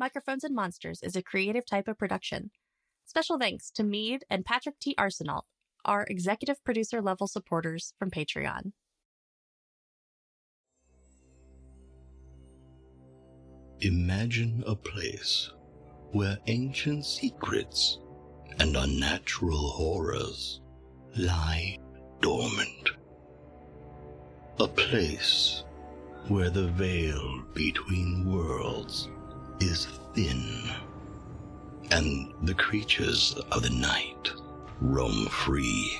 Microphones and Monsters is a Creative Typo production. Special thanks to Mead and Patrick T. Arsenault, our executive producer level supporters from Patreon. Imagine a place where ancient secrets and unnatural horrors lie dormant. A place where the veil between worlds is thin and the creatures of the night roam free.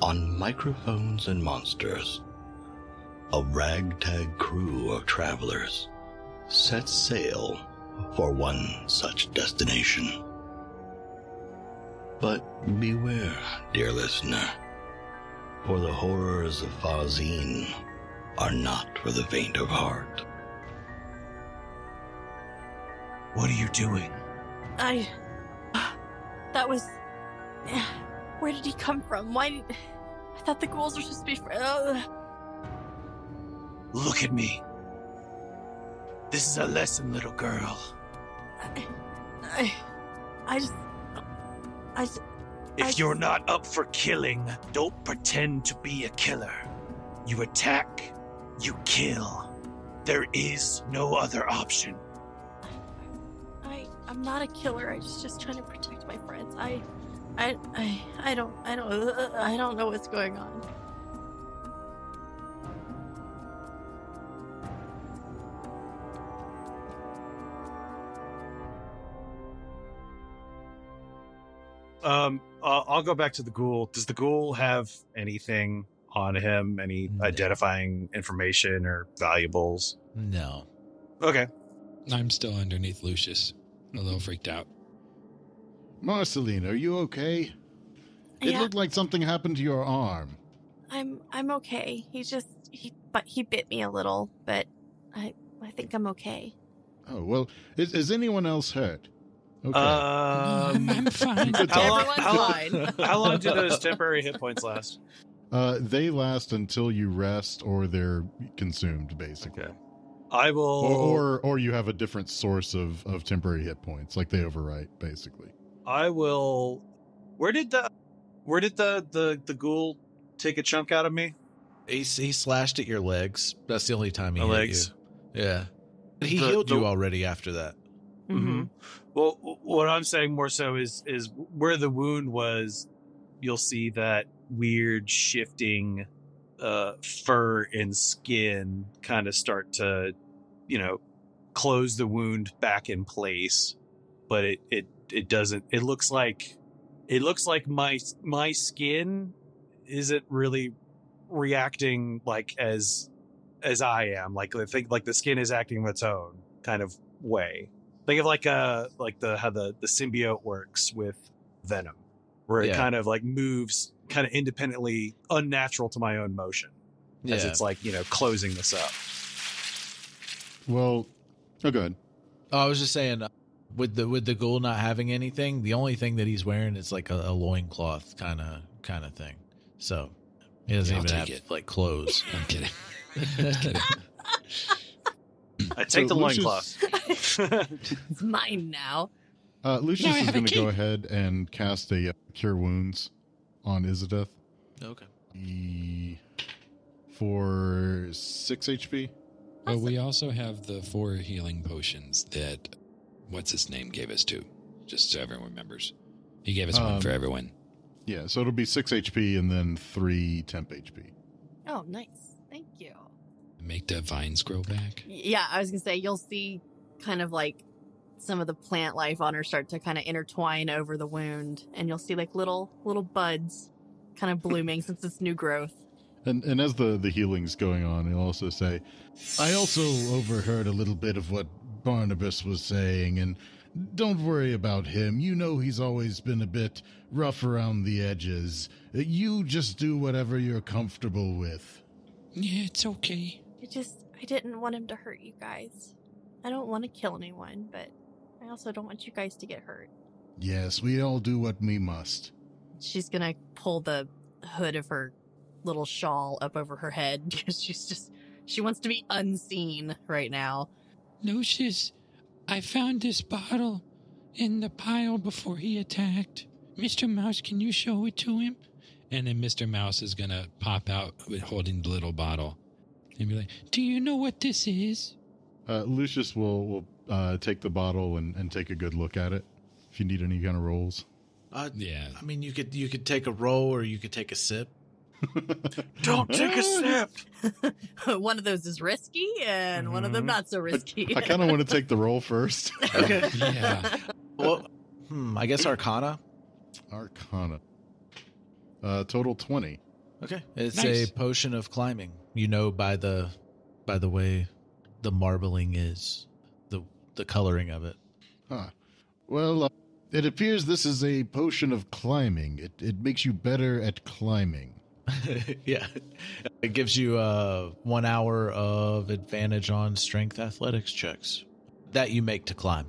On microphones and monsters, a ragtag crew of travelers sets sail for one such destination. But beware, dear listener, for the horrors of Fazine are not for the faint of heart. What are you doing? I. That was. Where did he come from? Why did. I thought the ghouls were supposed to be. Fr- uh, Look at me. This is a lesson, little girl. I, I, I just. I just. If I- you're not up for killing, don't pretend to be a killer. You attack, you kill. There is no other option. I. I'm not a killer. I was just trying to protect my friends. I. I. I. I don't. I don't. uh, I don't know what's going on. Um, uh, I'll go back to the ghoul. Does the ghoul have anything on him? Any No. identifying information or valuables? No. Okay. I'm still underneath Lucius, a little freaked out. Marceline, are you okay? It yeah, looked like something happened to your arm. I'm. I'm okay. He just. He. But he bit me a little. But I. I think I'm okay. Oh, well, is, is anyone else hurt? Okay. Um, I'm fine. How long, Everyone's how, long, fine. how long do those temporary hit points last? Uh, they last until you rest or they're consumed, basically. Okay. I will. Or, or or you have a different source of, of temporary hit points, like they overwrite, basically. I will. Where did the where did the the the ghoul take a chunk out of me? He, he slashed at your legs. That's the only time he My hit legs. you. Yeah. He The- healed you already after that. Mm-hmm. Well, what I'm saying more so is is where the wound was. You'll see that weird shifting uh, fur and skin kind of start to, you know, close the wound back in place, but it it it doesn't. It looks like it looks like my my skin isn't really reacting like as as I am. Like I think like the skin is acting on its own kind of way. Think of like uh like the how the the symbiote works with Venom, where it Yeah. kind of like moves kind of independently, unnatural to my own motion as Yeah. it's like you know closing this up. Well, oh, go ahead. Oh, I was just saying, uh, with the with the ghoul not having anything, the only thing that he's wearing is like a, a loincloth kind of kind of thing. So he doesn't I'll even have it. like clothes. I'm kidding. kidding. I take So the loincloth. It's mine now. Uh, Lucius No, is going to go ahead and cast a uh, Cure Wounds on Izzodath okay. E- for 6 HP. But we also have the four healing potions that what's his name gave us too, just so everyone remembers. He gave us one Um, for everyone. Yeah, so it'll be 6 HP and then 3 temp HP. Oh, nice. Thank you. Make the vines grow back. Yeah, I was gonna say you'll see kind of like some of the plant life on her start to kind of intertwine over the wound, and you'll see like little little buds kind of blooming since it's new growth. And and as the the healing's going on, he'll also say, "I also overheard a little bit of what Barnabas was saying, and don't worry about him. You know he's always been a bit rough around the edges. You just do whatever you're comfortable with." Yeah, it's okay. I just I didn't want him to hurt you guys. I don't want to kill anyone, but I also don't want you guys to get hurt. Yes, we all do what we must. She's gonna pull the hood of her little shawl up over her head because she's just she wants to be unseen right now. Lucius, I found this bottle in the pile before he attacked. Mr. Mouse, can you show it to him? And then Mr. Mouse is going to pop out with holding the little bottle and be like, Do you know what this is? Uh, Lucius will will uh, take the bottle and, and take a good look at it. If you need any kind of rolls, Uh, Yeah. I mean, you could you could take a roll or you could take a sip. Don't take a sip. one of those is risky, and one of them Mhm. not so risky. I kind of want to take the roll first. Okay. Yeah. well, hmm, I guess Arcana. Arcana. Uh, total twenty. Okay, it's Nice. a potion of climbing. You know by the by the way the marbling is, the the coloring of it. Huh. Well, uh, it appears this is a potion of climbing. It it makes you better at climbing. yeah, it gives you uh one hour of advantage on strength athletics checks that you make to climb.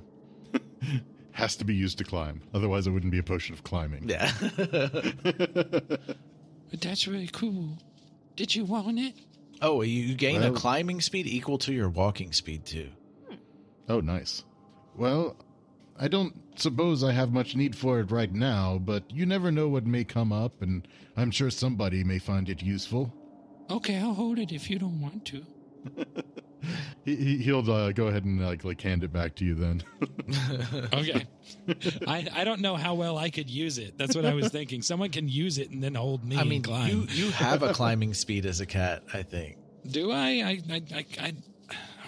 Has to be used to climb. Otherwise, it wouldn't be a potion of climbing. Yeah. But that's really cool. Did you want it? oh, you gain a climbing speed equal to your walking speed too. Oh, nice. Well, I don't suppose I have much need for it right now, but you never know what may come up, and I'm sure somebody may find it useful. Okay, I'll hold it if you don't want to. He, he, he'll uh, go ahead and like like hand it back to you then. Okay. I, I don't know how well I could use it. That's what I was thinking. Someone can use it and then hold me I mean, and climb. you you have a climbing speed as a cat. I think. Do I? I I I, I, I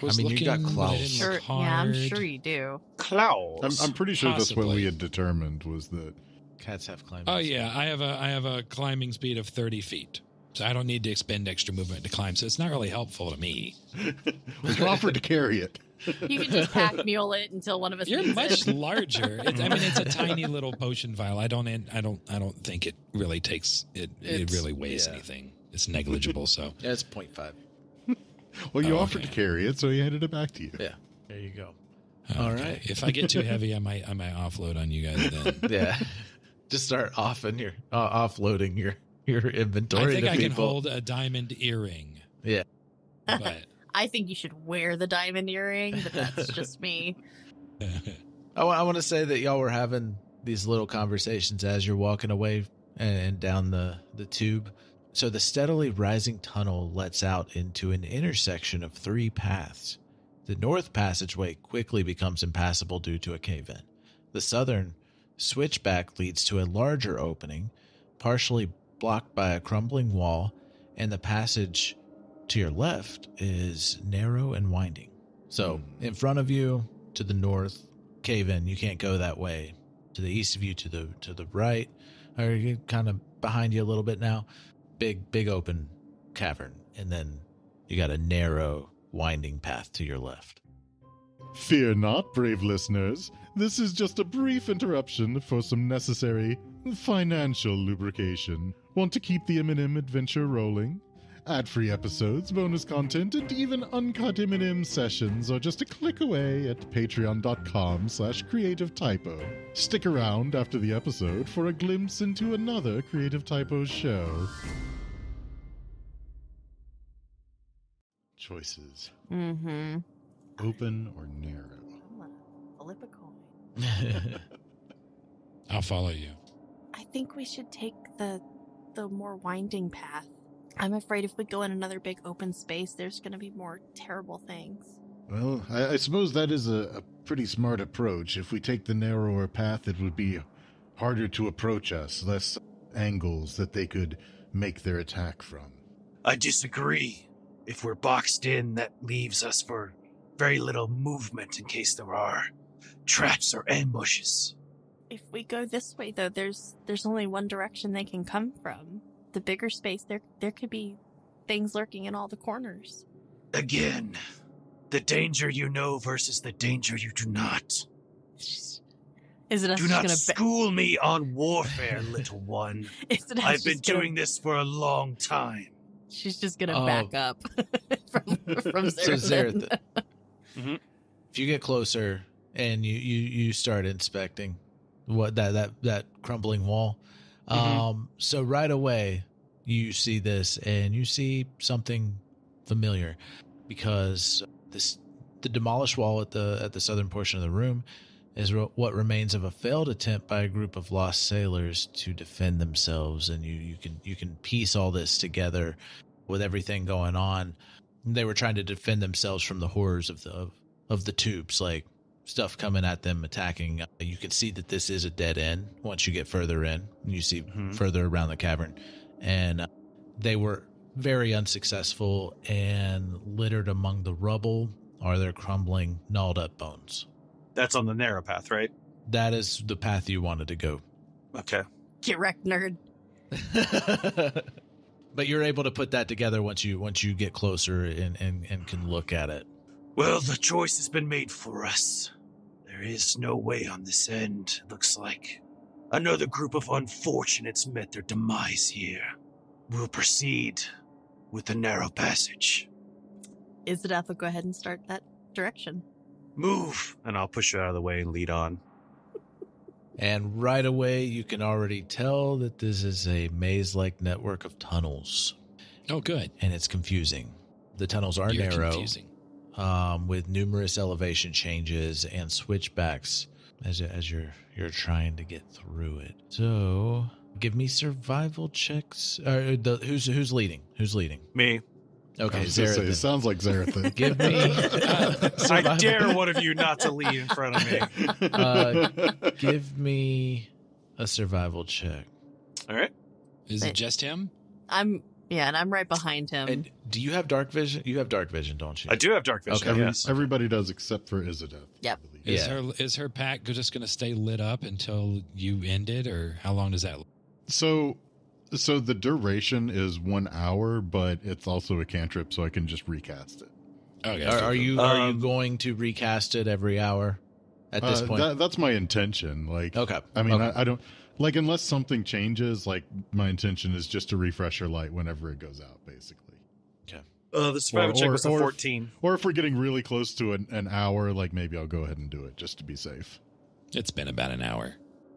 was I mean, you got but claws. sure, yeah, I'm sure you do. Klaus. I'm, I'm pretty sure that's what we had determined was that. Cats have climbing. Oh speed. yeah, I have a I have a climbing speed of thirty feet, so I don't need to expend extra movement to climb. So it's not really helpful to me. well, you offered to carry it. You can just pack mule it until one of us. You're much it. larger. It's, I mean, it's a tiny little potion vial. I don't I don't I don't think it really takes it. it really weighs yeah. anything. It's negligible. So Yeah, it's 0.5. Well, you Oh, offered okay. to carry it, so he handed it back to you. Yeah. There you go. okay. All right. If I get too heavy, I might I might offload on you guys then. Yeah. Just start offing your uh, offloading your your inventory I think to I can hold a diamond earring. Yeah. But I think you should wear the diamond earring, but that's just me. I, want to say that y'all were having these little conversations as you're walking away and down the, the tube. So the steadily rising tunnel lets out into an intersection of three paths. The north passageway quickly becomes impassable due to a cave in. The southern switchback leads to a larger opening, partially blocked by a crumbling wall, and the passage to your left is narrow and winding. So, hmm. in front of you, to the north, cave in. You can't go that way. To the east of you, to the to the right, or you kind of behind you a little bit now. Big big open cavern, and then you got a narrow winding path to your left. Fear not, brave listeners. This is just a brief interruption for some necessary financial lubrication. Want to keep the M&M adventure rolling? Ad-free episodes, bonus content, and even uncut M&M sessions are just a click away at patreon.com slash creative typo. Stick around after the episode for a glimpse into another Creative Typo show. Choices. Mm-hmm. Open or narrow? I'm gonna flip a coin. I'll follow you. I think we should take the the more winding path. I'm afraid if we go in another big open space, there's going to be more terrible things. Well, I, I suppose that is a, a pretty smart approach. If we take the narrower path, it would be harder to approach us, less angles that they could make their attack from. I disagree. If we're boxed in, that leaves us for very little movement in case there are traps or ambushes. If we go this way, though, there's there's only one direction they can come from. The bigger space, there there could be things lurking in all the corners. Again, the danger you know versus the danger you do not. Is it us Do not gonna? school me on warfare, little one. Is it I've been just gonna- doing this for a long time. She's just gonna Oh. back up from from So Xerothin. Xerothin, Mhm. if you get closer and you, you you start inspecting what that that that crumbling wall, Mhm. um, so right away you see this and you see something familiar because this The demolished wall at the at the southern portion of the room is what remains of a failed attempt by a group of lost sailors to defend themselves, and you you can you can piece all this together with everything going on. They were trying to defend themselves from the horrors of the of, of the tubes, like stuff coming at them, attacking. You can see that this is a dead end once you get further in. You see Mhm. further around the cavern, and uh, they were very unsuccessful and littered among the rubble are their crumbling, gnawed up bones. That's on the narrow path, right? That is the path you wanted to go. Okay. Get wrecked, nerd. but you're able to put that together once you once you get closer and, and, and can look at it. Well, the choice has been made for us. There is no way on this end, looks like. Another group of unfortunates met their demise here. We'll proceed with the narrow passage. Izzodath will go ahead and start that direction. Move! And I'll push you out of the way and lead on. And right away you can already tell that this is a maze-like network of tunnels, Oh, good. and it's confusing. The tunnels are You're narrow. confusing. um, with numerous elevation changes and switchbacks as as you're you're trying to get through it. So give me survival checks. Uh, the, who's who's leading? Who's leading? Me. I Okay, was say, it sounds like Xerothin. Give me. I dare one of you not to lead in front of me. Uh, Give me a survival check. All right. Is Hey. it just him? I'm yeah, and I'm right behind him. And do you have dark vision? You have dark vision, don't you? I do have dark vision. Okay. Every- Yes. Everybody does except for Izzodath. Yep. Is Yeah. her is her pack just going to stay lit up until you end it, or how long does that? So, so the duration is one hour, but it's also a cantrip, so I can just recast it. Okay. Are, are you are you Um, going to recast it every hour at this Uh, point? that- that's my intention. Like, okay. I mean, Okay. I, I don't like unless something changes. Like, my intention is just to refresh your light whenever it goes out, basically. Uh, the survival Or- check or- was a or- 14. Or if we're getting really close to an, an hour, like maybe I'll go ahead and do it just to be safe. It's been about an hour.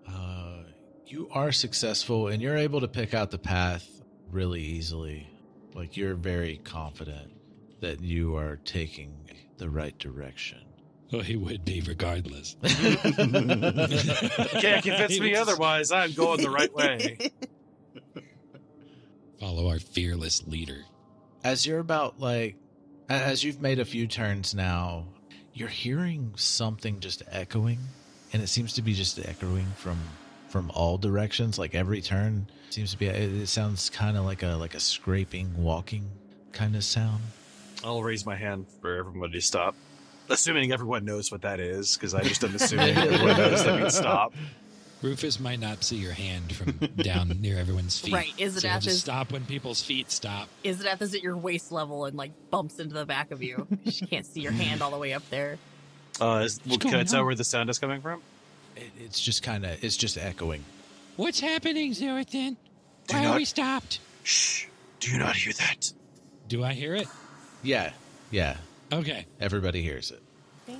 Uh, you are successful and you're able to pick out the path really easily. Like you're very confident that you are taking the right direction. Well, he would be regardless. Can't convince me otherwise. I'm going the right way. Follow our fearless leader. As you're about like, as you've made a few turns now, you're hearing something just echoing, and it seems to be just echoing from from all directions. Like every turn seems to be. It, it sounds kind of like a like a scraping, walking kind of sound. I'll raise my hand for everybody to stop. Assuming everyone knows what that is, because I just am assuming everyone knows that means stop. Rufus might not see your hand from down near everyone's feet. Right, is it so at just his- stop when people's feet stop. Is it at your waist level and like bumps into the back of you. She can't see your hand all the way up there. Uh, is, well, can I tell on? where the sound is coming from? It, it's just kind of. It's just echoing. What's happening, Xerothin? Do Why are we stopped? Shh! Do you not hear that? Do I hear it? Yeah, yeah. Okay. Everybody hears it. I think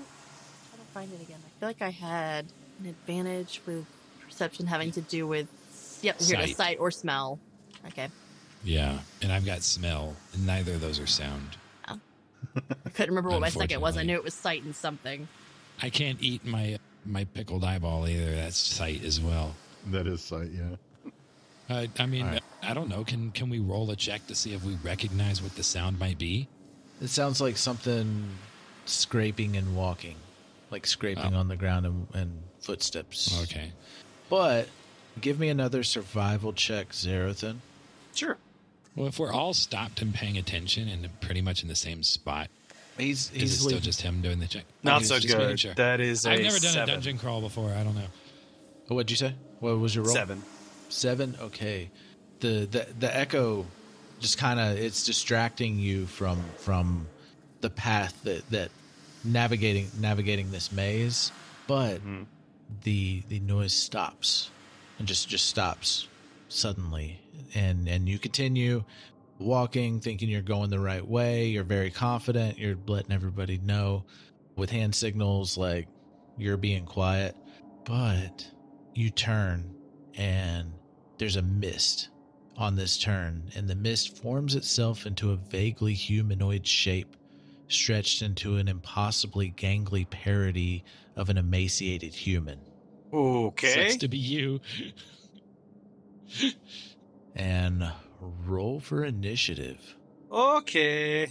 try to find it again. I feel like I had an advantage with perception having to do with yep, here it is, Sight. sight or smell. Okay. Yeah, and I've got smell, and neither of those are sound. Oh. I couldn't remember what my second was. I knew it was sight and something. I can't eat my my pickled eyeball either. That's sight as well. That is sight, yeah. Uh, I mean, All right. I don't know. Can can we roll a check to see if we recognize what the sound might be? It sounds like something scraping and walking, like scraping Oh. on the ground and, and footsteps. Okay. But give me another survival check, Xerothin. Sure. Well, if we're all stopped and paying attention and pretty much in the same spot, He's is it still leading. just him doing the check? Not so just making good. sure. That is a I've never done seven. a dungeon crawl before. I don't know. Oh, what'd you say? What was your roll? Seven. Seven. Okay. The the the echo just kind of it's distracting you from from the path that that navigating navigating this maze, but Mhm. the the noise stops and just just stops suddenly and and you continue walking thinking you're going the right way you're very confident you're letting everybody know with hand signals like you're being quiet but you turn and there's a mist on this turn and the mist forms itself into a vaguely humanoid shape stretched into an impossibly gangly parody of an emaciated human. Okay. Sucks to be you. And roll for initiative. Okay.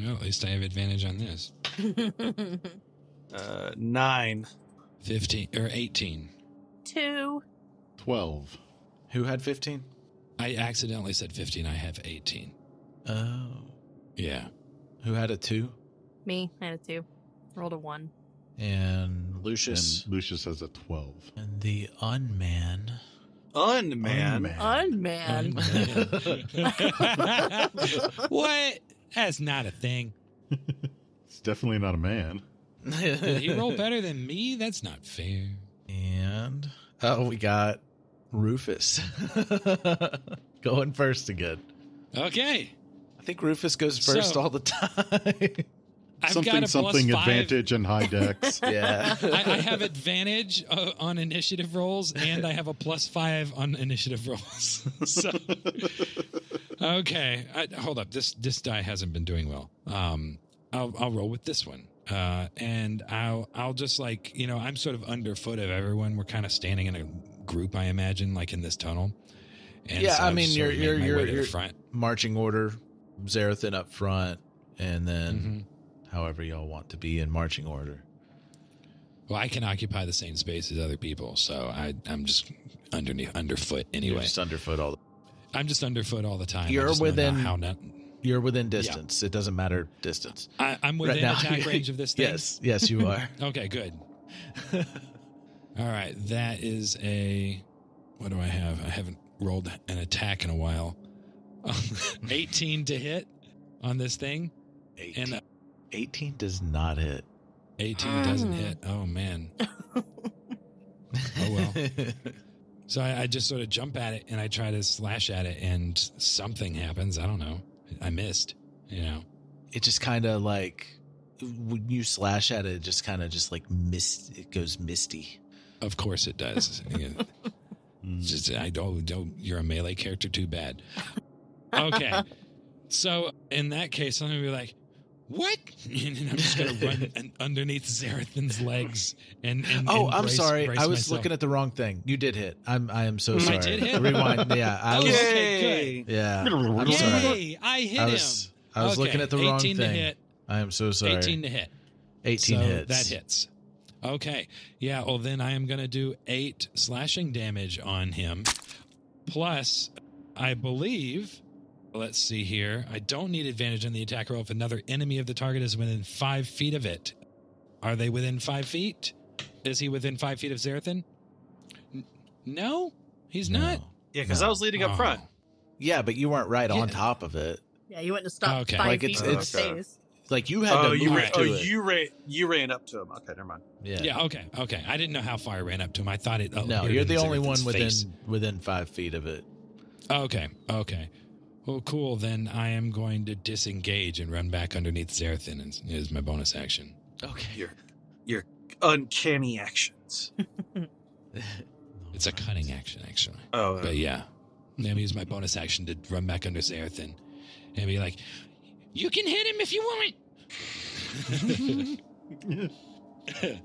Well, at least I have advantage on this. Uh, nine. 15 or 18. Two. 12. Who had 15? I accidentally said 15. I have 18. Oh. Yeah. Who had a 2? Me. I had a two. Rolled a one. And Lucius. And Lucius has a 12. And the unman. Unman. Unman. Unman. what? That's not a thing. It's definitely not a man. Did he roll better than me? That's not fair. And oh, we got Rufus going first again. Okay. I think Rufus goes first So- all the time. I've something got a plus something five. advantage and high dex. yeah. I, I have advantage uh, on initiative rolls, and I have a plus five on initiative rolls. so, okay, I, hold up. This this die hasn't been doing well. Um, I'll I'll roll with this one, uh, and I'll I'll just like you know I'm sort of underfoot of everyone. We're kind of standing in a group, I imagine, like in this tunnel. And Yeah, so I mean, you're- sort you're- you're- way to the you're- front. Marching order, Xerothin up front, and then Mhm. However y'all want to be in marching order. Well, I can occupy the same space as other people, so I I'm just underneath underfoot You're anyway. just underfoot all. I'm just underfoot all the time. You're just know now within- how not. You're within distance. It doesn't matter distance. I, I'm within right now. attack range of this thing. yes, yes, you are. Okay, good. All right, that is a. What do I have? I haven't rolled an attack in a while. 18 to hit on this thing, 18, and 18 does not hit. 18 doesn't hit. Oh man. Oh, well. So I, I just sort of jump at it and I try to slash at it, and something happens. I don't know. I missed. You know. it just kind of like when you slash at it, it just kind of just like mist. It goes misty. Of course it does. Mm. Just I don't don't you're a melee character too bad. Okay. so in that case, I'm gonna be like, what? And I'm just gonna run un- underneath Xerothin's legs and, and Oh, and I'm brace- sorry. brace I was myself. looking at the wrong thing. You did hit. I'm. I am so I sorry. did hit? Rewind. Yeah, I Oh, was. okay, Yeah, I'm sorry. I hit I him. was. I was Okay, looking at the wrong 18 to thing. hit. I am so sorry. 18 to hit. 18 so hits. That hits. Okay. Yeah. Well, then I am going to do eight slashing damage on him. Plus, I believe. Let's see here. I don't need advantage on the attack roll if another enemy of the target is within five feet of it. Are they within five feet? Is he within five feet of Xerothin? N- No, he's No. not. Yeah, because No. I was leading up Oh. front. Yeah, but you weren't right on top of it. Yeah, you wouldn't have stopped Okay. five Like, feet it's- from it's- space. Like you had Oh, to you ran. to Oh, it. you ran. You ran up to him. Okay, never mind. yeah. Yeah. Okay. Okay. I didn't know how far I ran up to him. I thought it. oh, No, you're the only Xerothin's one within face. within five feet of it. Okay, okay. Well, cool. Then I am going to disengage and run back underneath Xerothin and is my bonus action. Okay. Your your uncanny actions. It's a cunning action, actually. Oh, uh. But yeah, I'm gonna use my bonus action to run back under Xerothin and be like, "You can hit him if you want."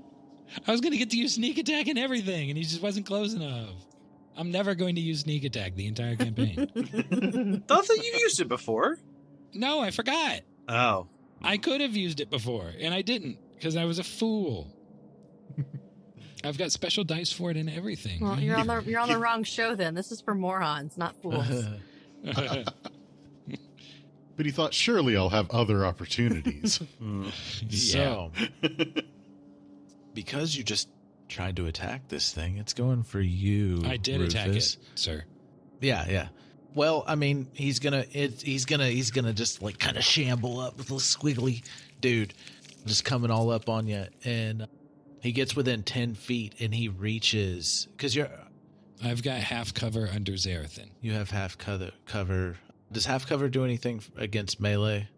I was gonna get to use sneak attack and everything, and he just wasn't close enough. I'm never going to use sneak attack the entire campaign. thought that you've used it before. no, I forgot. Oh, I could have used it before, and I didn't because I was a fool. I've got special dice for it and everything. Well, you're on the you're on the wrong show. Then this is for morons, not fools. But he thought, surely I'll have other opportunities. Mm. So, because you just tried to attack this thing, it's going for you. I did attack it, sir. Yeah, yeah. Well, I mean, he's gonna it, he's gonna he's gonna just like kind of shamble up with a squiggly dude, just coming all up on you, and uh, he gets within ten feet and he reaches because you're I've got half cover under Xerothin. you have half cover cover. Does half cover do anything against melee?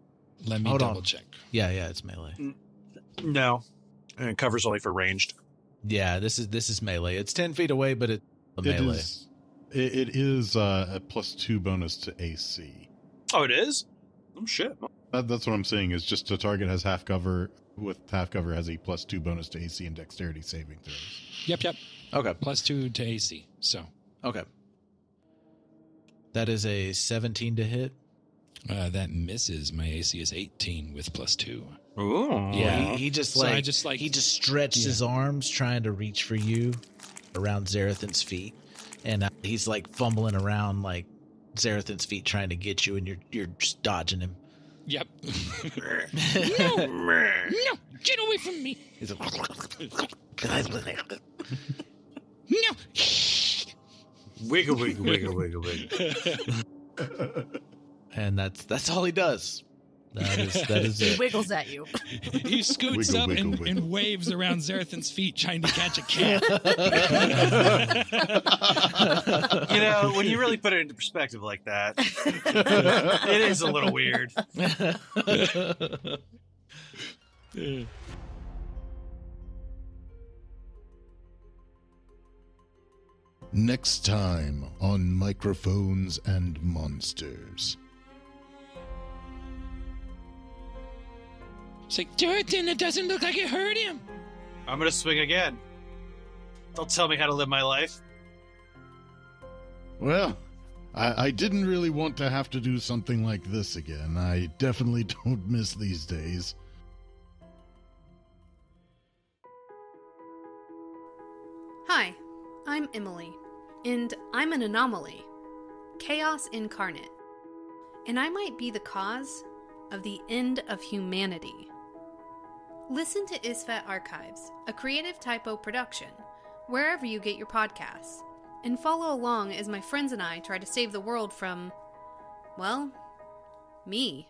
Let me Hold on. double check. Yeah, yeah, it's melee. no. And it covers only for ranged. Yeah, this is this is melee. It's ten feet away, but it's a It melee. is, it, it is uh, a plus two bonus to AC. Oh, it is. Oh shit. That, that's what I'm saying. Is just the target has half cover. With half cover has a plus two bonus to AC and dexterity saving throws. Yep, yep. Okay. Plus two to AC. So Okay. That is a 17 to hit. Uh, that misses. My AC is 18 with plus two. Ooh. Yeah, he, he just So like I just, like- he just stretched his arms trying to reach for you around Xerothin's feet, and uh, he's like fumbling around like Xerothin's feet trying to get you, and you're you're just dodging him. Yep. no, no, get away from me. He's like, No. Wiggle, wiggle, wiggle, wiggle, wiggle. And that's that's all he does. That is that is He it. wiggles at you. he scoots Wiggle, up wiggle, and, wiggle. and waves around Xerothin's feet, trying to catch a cat. You know, when you really put it into perspective like that, it is a little weird. Next time on Microphones and Monsters. It's like, Xerothin, it doesn't look like it hurt him. I'm gonna swing again. Don't tell me how to live my life. Well, I, I didn't really want to have to do something like this again. I definitely don't miss these days. Hi, I'm Emily, and I'm an anomaly, chaos incarnate. And I might be the cause of the end of humanity. Listen to ISFET Archives, a creative typo production, wherever you get your podcasts, and follow along as my friends and I try to save the world from, well, me.